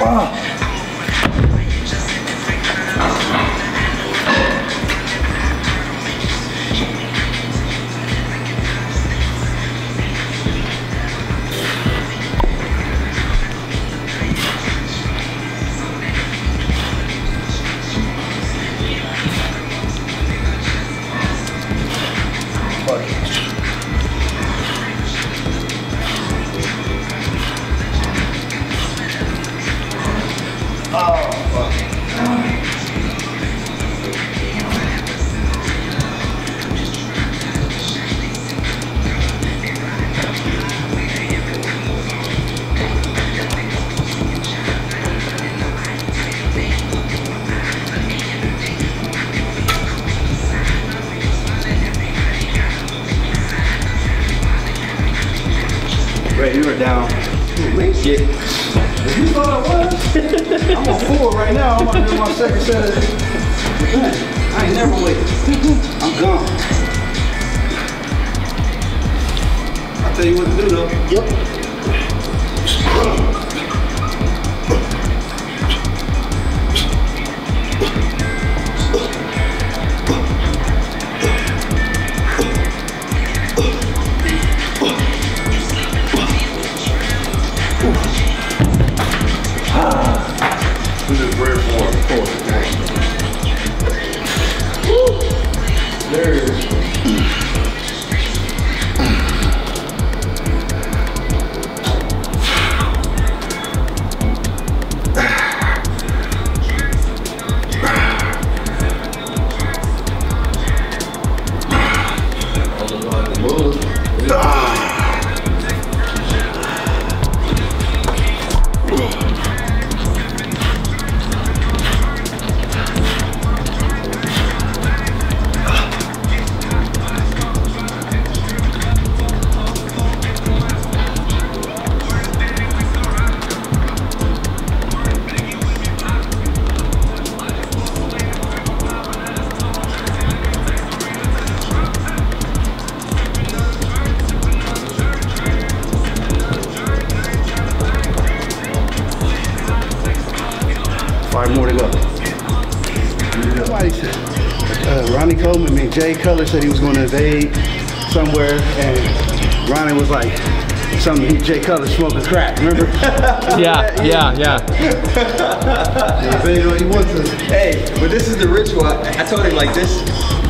Wow. Tell you what to do though. Yep. Jay Cutler said he was going to invade somewhere, and Ronnie was like, something, he, Jay Cutler smoking crack, remember? Yeah, yeah, yeah. Invade, he wants to. Hey, but this is the ritual. I, I told him like this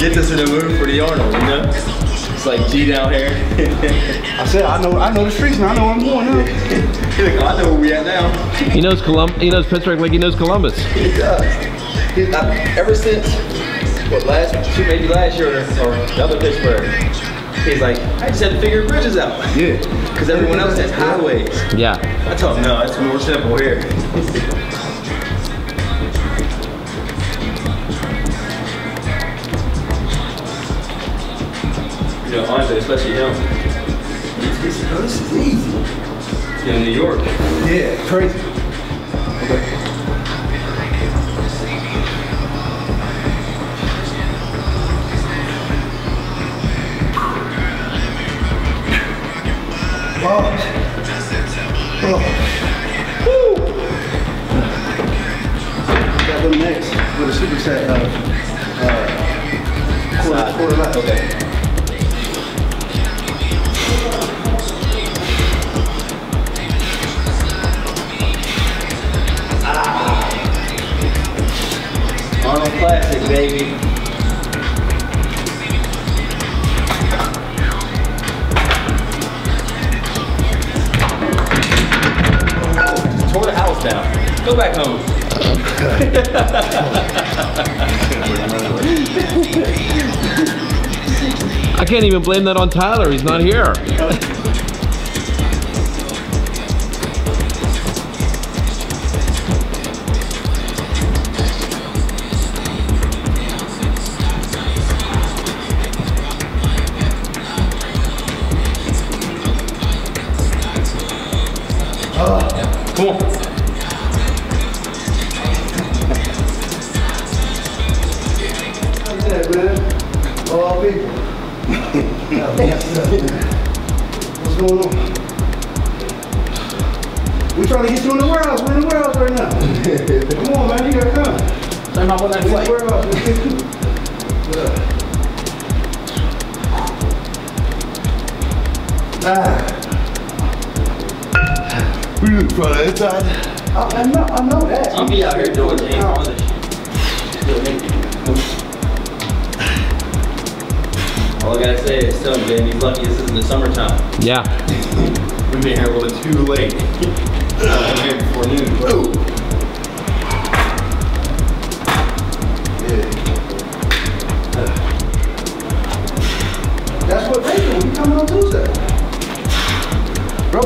gets us in the mood for the Arnold, you know? It's like G down here. I said, I know, I know the streets now. I know where I'm going now. He's like, oh, I know where we at now. He knows Colum. He knows Pittsburgh like he knows Columbus. He does. He, I, ever since what last two maybe last year or, or the other Pittsburgh, he's like, I just had to figure bridges out. Yeah. Because everyone else has highways. Yeah. I told him, no, it's more simple here. you know, honestly, especially him. He said, this is easy. In New York. Yeah, crazy. Classic, baby. Tore the house down. Go back home. I can't even blame that on Tyler. He's not here. We do the front and inside. I, I know, I know that. You be out here doing James Bond and shit. All I gotta say is tell him, Jamie, he's lucky this isn't the summertime. Yeah. We've been here a little bit too late. I'm here before noon. That's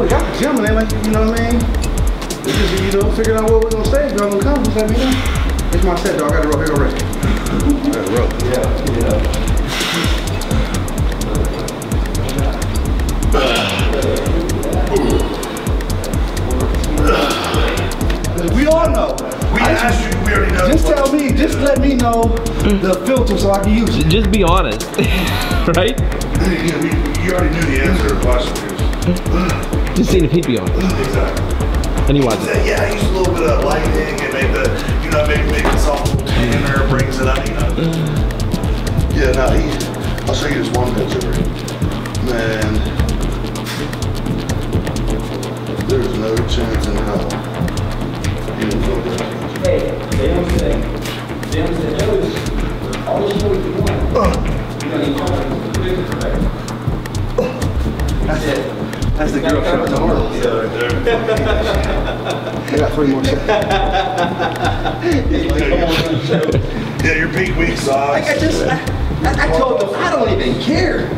we got the gym and they like, you know what I mean? It's just, you know, figuring out where we're gonna stay. If y'all gonna come, just let me know. It's my set, dog. I got to rope here already. I got to rope. Yeah, yeah. We all know. We asked you, we already know. Just tell me, just let me know the filter so I can use it. Just be honest, right? Yeah, we, you already knew the answer to the question. 'cause- Just seeing if he'd be honest. Exactly. And he wasn't. Yeah, I use a little bit of lighting and make I I, told them, I don't even care.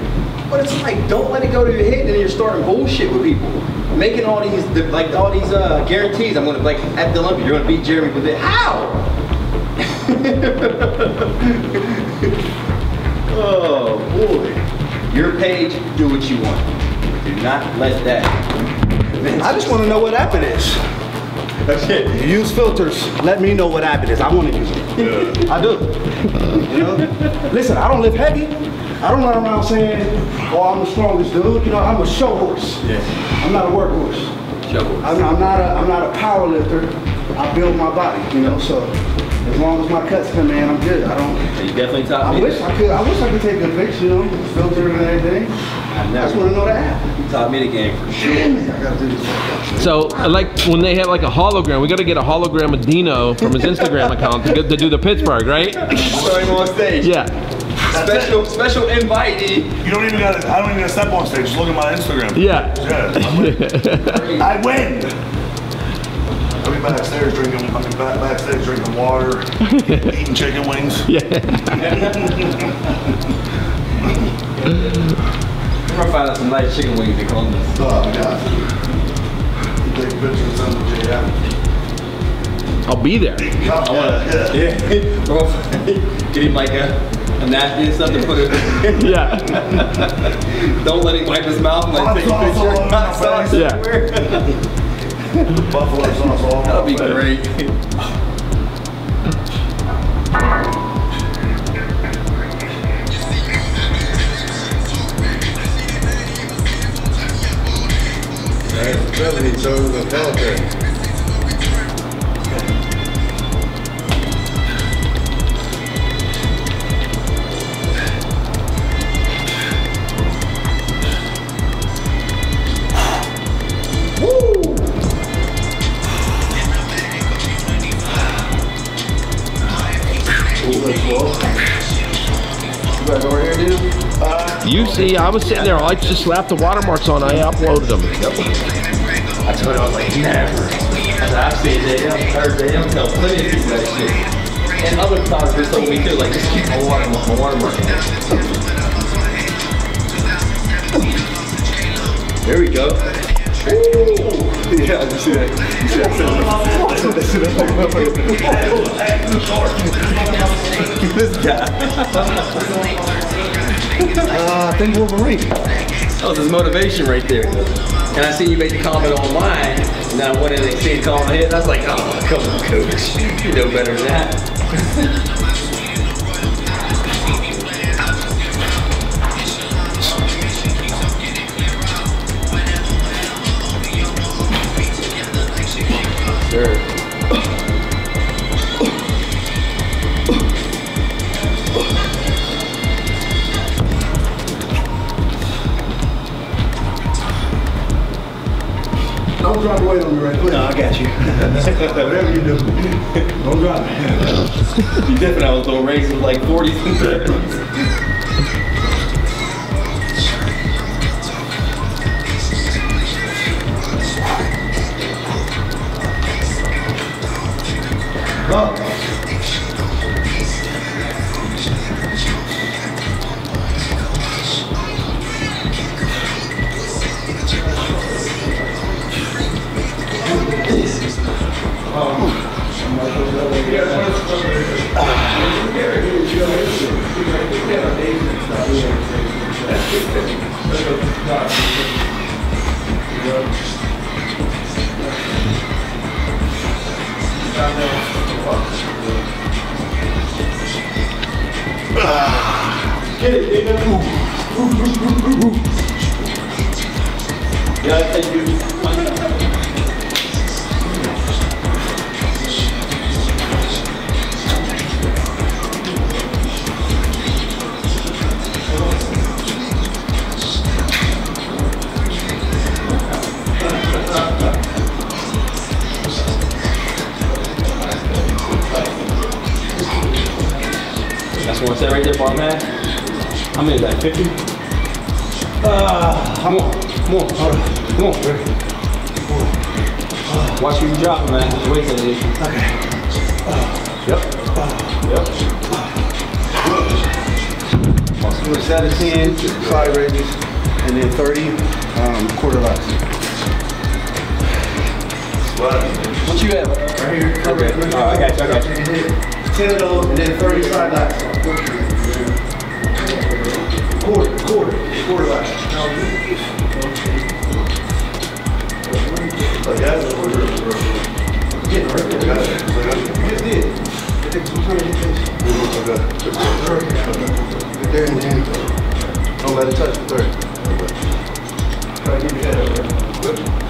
But it's like, don't let it go to your head and you're starting bullshit with people. Making all these, like all these uh, guarantees. I'm gonna, like, at the Olympia, you're gonna beat Jeremy with it. How? oh, boy. Your page, do what you want. Do not let that. I just want to know what app it is. You use filters. Let me know what app it is. I want to use it. I do. You know? Listen, I don't live heavy. I don't run around saying, "Oh, I'm the strongest dude." You know, I'm a show horse. Yeah. I'm not a workhorse. Shovel. I'm, I'm not a I'm not a power lifter. I build my body. You know, so as long as my cuts come in, I'm good. I don't. You definitely taught I wish I could. I wish I could take good pics. You know, filter and everything. I I just want to know the app. You taught me the game for sure. Damn it, I gotta do this. So, uh, like when they have like a hologram, we got to get a hologram of Dino from his Instagram account to, get, to do the Pittsburgh, right? Throw him on stage. Yeah. Special, special invitee. You don't even got to, I don't even got to step on stage. Just look at my Instagram. Yeah. Yeah. I win. I'll be backstage drinking, I'll back, backstage drinking water, eating chicken wings. We're gonna find out some nice chicken wings in Columbus. Oh, my God. You take pictures and send them to JM. I'll be there. Yeah, yeah. Yeah. We're gonna Get him like a, a napkin and stuff to put it. Yeah. Don't let him wipe his mouth and Hot like take a picture. Hot sauce. Yeah. Buffalo sauce all That'll be great. Falcon. You see, I was sitting there. I just slapped the watermarks on. I uploaded them. I told him, I was like, never. I said, I've seen JM, heard JM tell plenty of people that shit. And other photographers told me too, like, just keep my water, my in there. We go. Ooh. Yeah, you see that? See that? this guy. Uh, I think Wolverine. That was his motivation right there. And I seen you make the comment online, and I went in and seen the comment here, and I was like, oh, come on, coach. You know better than that. you. Whatever you do, don't drop it. You definitely I was doing races like 40s and 30s. Yeah, That's one set right there, bar man. How many is that? 50? Ah, come on, come on, all right, come on. Watch you drop, man. Just wait till it is. Okay. Yep. Yep. Do a set of 10 side raises and then 30 um, quarter laps. What you have? Right here. Okay. All right, I got you, I got you. 10 of those and then 30 side laps. Quarter, quarter, quarter laps. Oh, yeah, right there. You just did. It takes some time to get. Right there and then, don't let it touch the third. Try to keep your head up, right?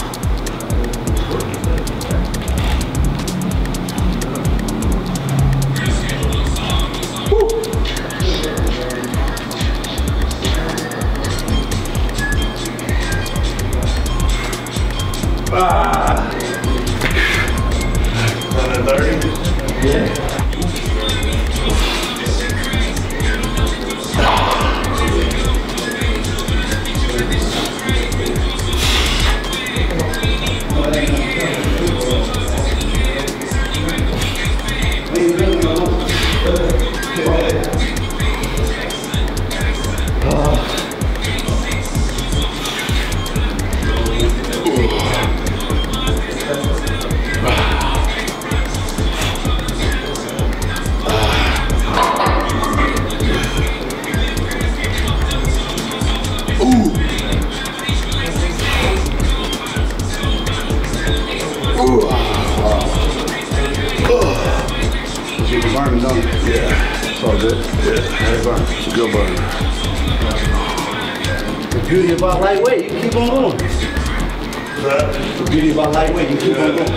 The beauty about lightweight, you keep on going.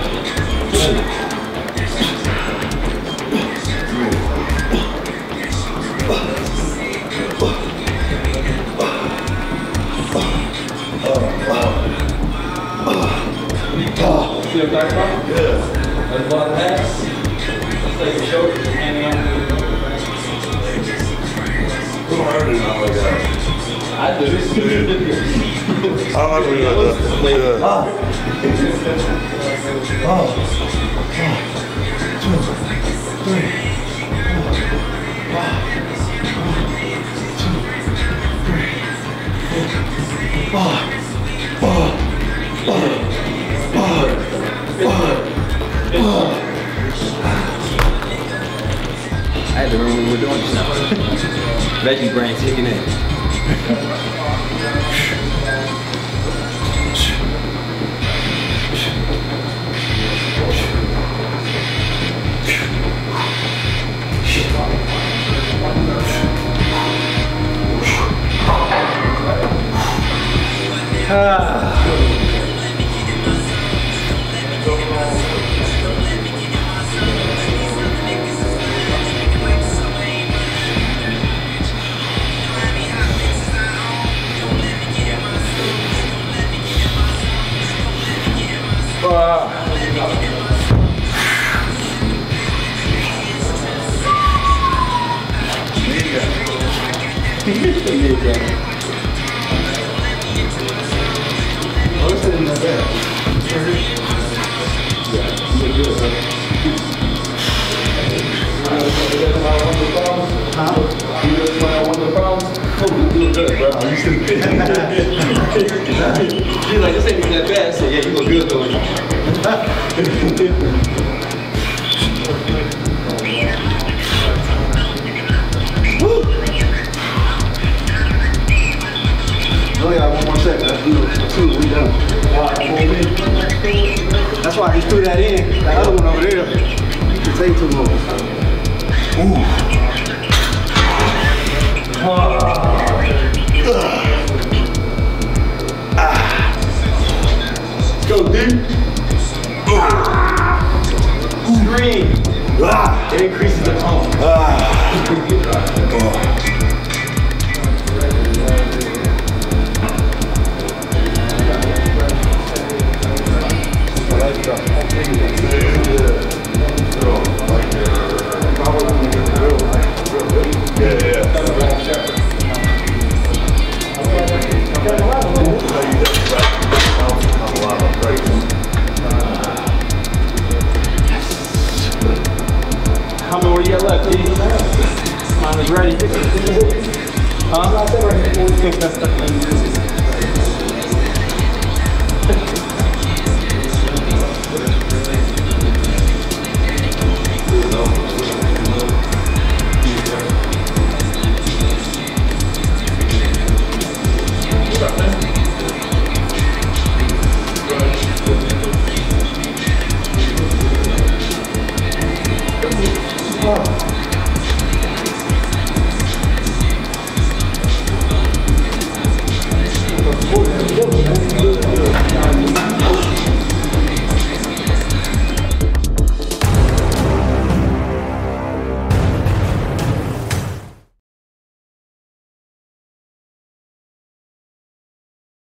Feel dark, bro? yeah. The house. Let's take a shoulder, just hang. Who hurt it like that? I do. I like when you like that. Ah. She's like, this ain't even that bad. I said, yeah, you look good though. That's good. We done. That's why I just threw that in. That other one over there. You take two more. Ah. Go, dude. Scream. Ah. It increases the tone. Ah. Merci.